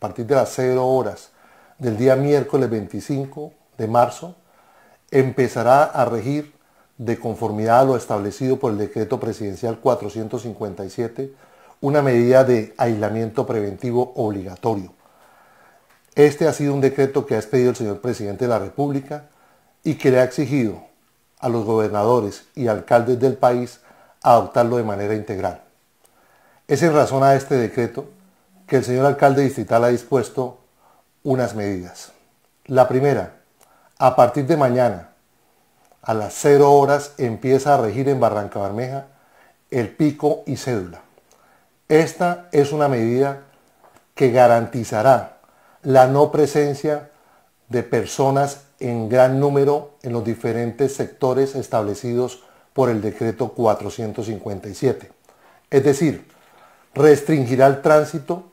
a partir de las 0 horas del día miércoles 25 de marzo, empezará a regir de conformidad a lo establecido por el decreto presidencial 457, una medida de aislamiento preventivo obligatorio. Este ha sido un decreto que ha expedido el señor presidente de la República y que le ha exigido a los gobernadores y alcaldes del país adoptarlo de manera integral. Es en razón a este decreto que el señor alcalde distrital ha dispuesto unas medidas. La primera, a partir de mañana, a las 0 horas, empieza a regir en Barranca Bermeja el pico y cédula. Esta es una medida que garantizará la no presencia de personas en gran número en los diferentes sectores establecidos por el decreto 457. Es decir, restringirá el tránsito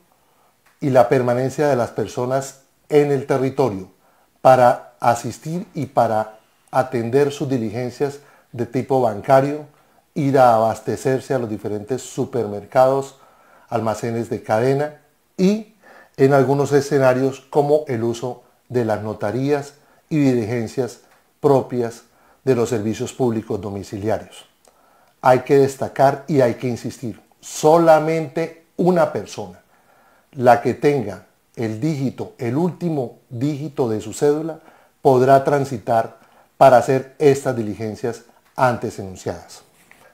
y la permanencia de las personas en el territorio para asistir y para atender sus diligencias de tipo bancario, ir a abastecerse a los diferentes supermercados, almacenes de cadena y en algunos escenarios como el uso de las notarías y diligencias propias de los servicios públicos domiciliarios. Hay que destacar y hay que insistir, solamente una persona, la que tenga el dígito, el último dígito de su cédula, podrá transitar para hacer estas diligencias antes enunciadas.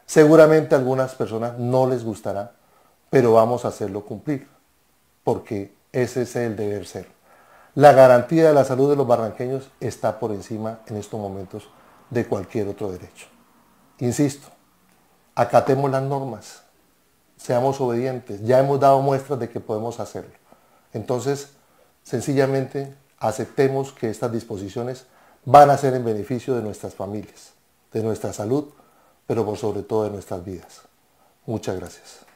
Seguramente a algunas personas no les gustará, pero vamos a hacerlo cumplir, porque ese es el deber ser. La garantía de la salud de los barranqueños está por encima en estos momentos de cualquier otro derecho. Insisto, acatemos las normas, seamos obedientes, ya hemos dado muestras de que podemos hacerlo. Entonces, sencillamente aceptemos que estas disposiciones van a ser en beneficio de nuestras familias, de nuestra salud, pero por sobre todo de nuestras vidas. Muchas gracias.